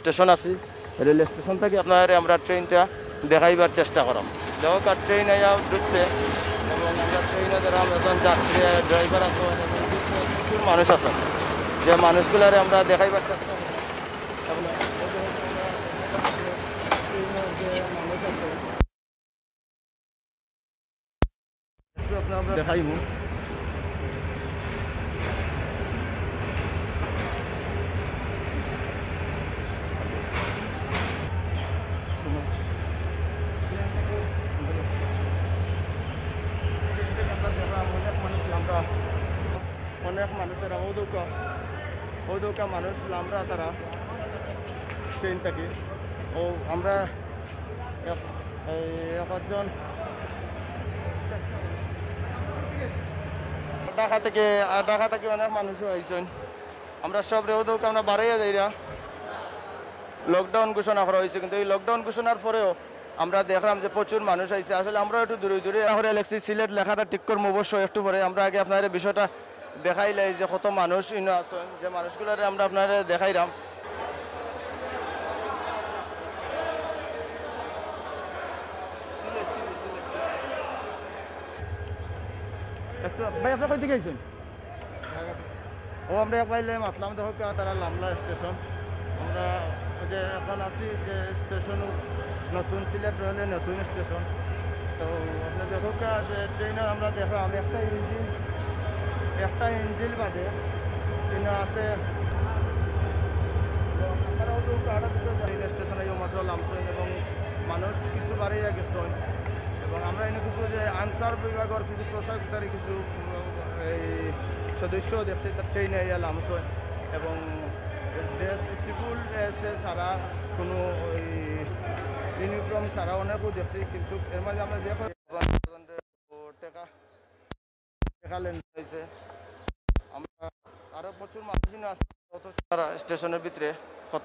Station আছে। Rail station থেকে আপনার আমরা ট্রেনটা দেখাইবার চেষ্টা করাম দেখো আর ট্রেন আইয়া ঢুকছে। এবং আমরা ট্রেনে ধরাম এখন যাত্রী, ড্রাইভার আছে প্রচুর মানুষ আছে। যে মানুষগুলারে আমরা দেখাইবার চেষ্টা একটু আপনার আমরা দেখাইমু অনেক মানুষেরা ঔদৌকা ঔদৌকা মানুষ, আমরা তারা ট্রেন থাকি। ও, আমরা একজন ঢাকা থেকে ঢাকা থেকে অনেক মানুষও আইছেন। আমরা সব রেউদৌকে আমরা বাড়াইয়া যাইরা। লকডাউন ঘোষণা করা হয়েছে, কিন্তু এই লকডাউন ঘোষণার পরেও আমরা দেখলাম যে প্রচুর মানুষ আইছে। আসলে আমরা একটু দূরে দূরে। করে লেখছি সিলেট লেখাটা ঠিক করব অবশ্যই, একটু পরে। আমরা আগে আপনার বিষয়টা দেখাইলাই যে কত মানুষ ইনো আছেন, যে মানুষগুলোরে আমরা আপনার দেখাইলাম ভাই, আপনার কই থেকে ও, আমরা এক পাইলে মাতলাম, দেখো তারা লামলা স্টেশন। আমরা যে এখন আছি, যে স্টেশন নতুন সিলেট রয়েলে নতুন স্টেশন। তো আপনি দেখো যে ট্রেনের আমরা দেখলাম একটা ইঞ্জিন একটা ইঞ্জিন বাদে ট্রেনে আছে। স্টেশনে মাত্র নামছেন এবং মানুষ কিছু বাড়িয়ে গেছেন এবং আমরা এনে কিছু যে আনসার বিভাগের কিছু প্রশাসকারী কিছু এই সদস্য দেশে ট্রেনে নামছেন এবং দেশ স্কুল এসে ছাড়া কোনো ওই ইউনিফর্ম ছাড়া অনেকও দেখছি, কিন্তু এর মাঝে আমরা দেখো টাকা টাকা লেন হয়েছে প্রচুর মানুষজন আসছে স্টেশনের ভিতরে কত